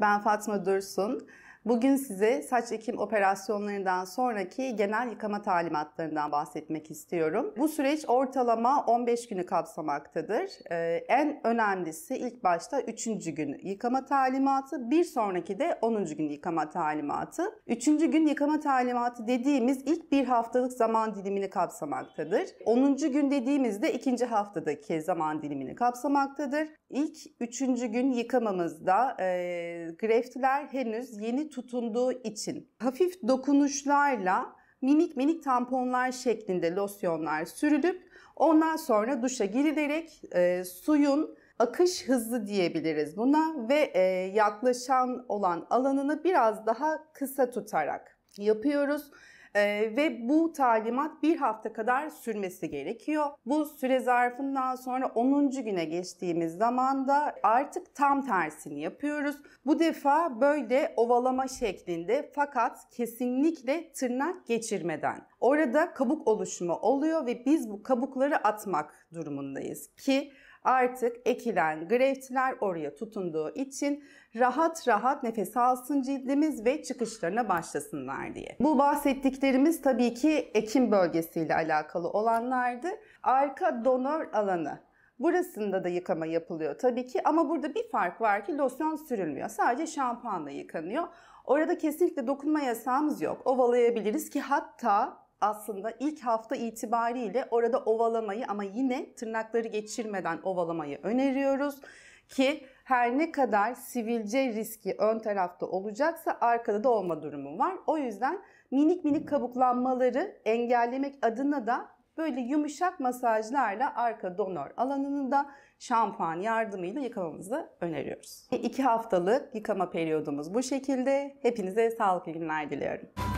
Ben Fatma Dursun. Bugün size saç ekim operasyonlarından sonraki genel yıkama talimatlarından bahsetmek istiyorum. Bu süreç ortalama 15 günü kapsamaktadır. Ee, en önemlisi ilk başta 3. gün yıkama talimatı, bir sonraki de 10. gün yıkama talimatı. 3. gün yıkama talimatı dediğimiz ilk bir haftalık zaman dilimini kapsamaktadır. 10. gün dediğimizde ikinci haftadaki zaman dilimini kapsamaktadır. İlk 3. gün yıkamamızda e, greftler henüz yeni tutunduğu için hafif dokunuşlarla minik minik tamponlar şeklinde losyonlar sürülüp ondan sonra duşa girilerek e, suyun akış hızlı diyebiliriz buna ve e, yaklaşan olan alanını biraz daha kısa tutarak yapıyoruz. Ee, ve bu talimat bir hafta kadar sürmesi gerekiyor. Bu süre zarfından sonra 10. güne geçtiğimiz zaman da artık tam tersini yapıyoruz. Bu defa böyle ovalama şeklinde fakat kesinlikle tırnak geçirmeden. Orada kabuk oluşumu oluyor ve biz bu kabukları atmak durumundayız ki artık ekilen greftler oraya tutunduğu için rahat rahat nefes alsın cildimiz ve çıkışlarına başlasınlar diye. Bu bahsettiklerimiz tabii ki ekim bölgesiyle alakalı olanlardı. Arka donör alanı Burasında da yıkama yapılıyor tabii ki ama burada bir fark var ki losyon sürülmüyor. Sadece şampuanla yıkanıyor. Orada kesinlikle dokunma yasağımız yok. Ovalayabiliriz ki hatta aslında ilk hafta itibariyle orada ovalamayı ama yine tırnakları geçirmeden ovalamayı öneriyoruz ki her ne kadar sivilce riski ön tarafta olacaksa arkada da olma durumu var. O yüzden minik minik kabuklanmaları engellemek adına da böyle yumuşak masajlarla arka donör alanını da şampuan yardımıyla yıkamamızı öneriyoruz. İki haftalık yıkama periyodumuz bu şekilde. Hepinize sağlıklı günler diliyorum.